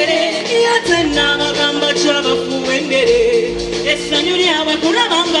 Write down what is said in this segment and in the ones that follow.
kaboogere yatenna bagamba kyabakuwendere essanyu lyabwe kulaba nga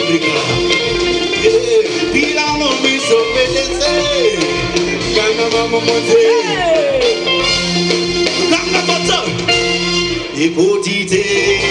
Ganga mama mote. Ganga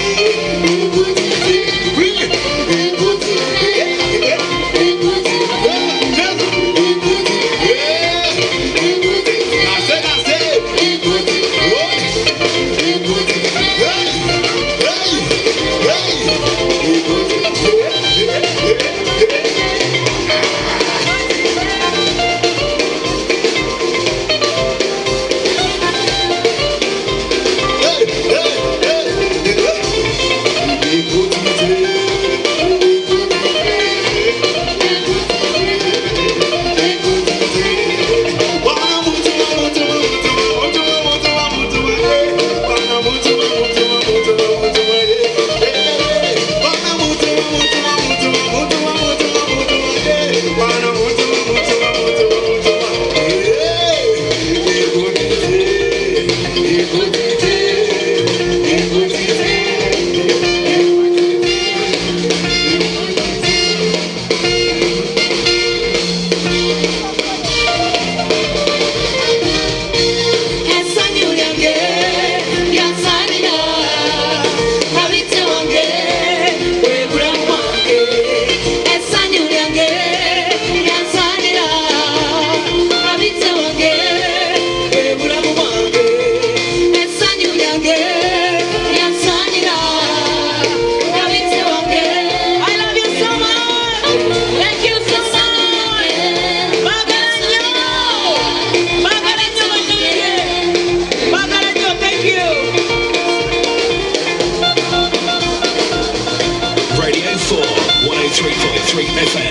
Radio